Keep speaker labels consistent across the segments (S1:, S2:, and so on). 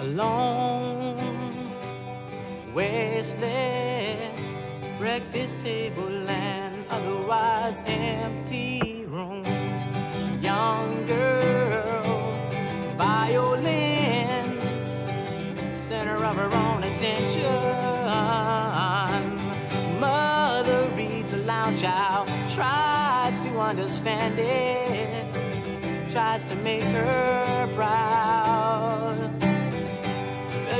S1: alone, wasted breakfast table, and otherwise empty room. Young girl, violins, center of her own attention. Mother reads aloud, child tries to understand it, tries to make her proud.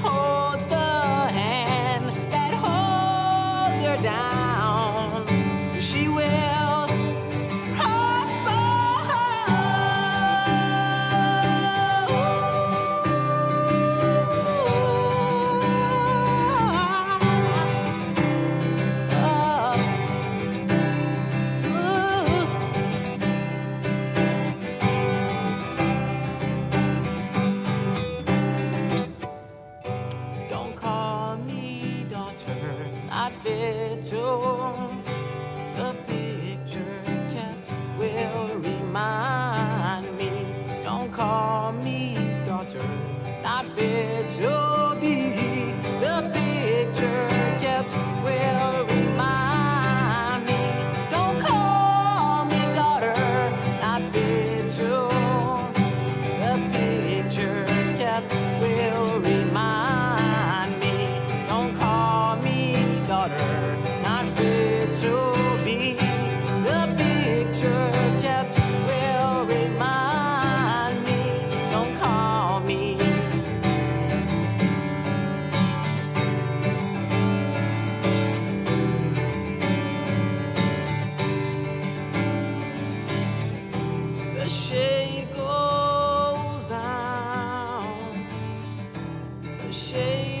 S1: home. adore. The picture kept will remind. shade goes down, the shade.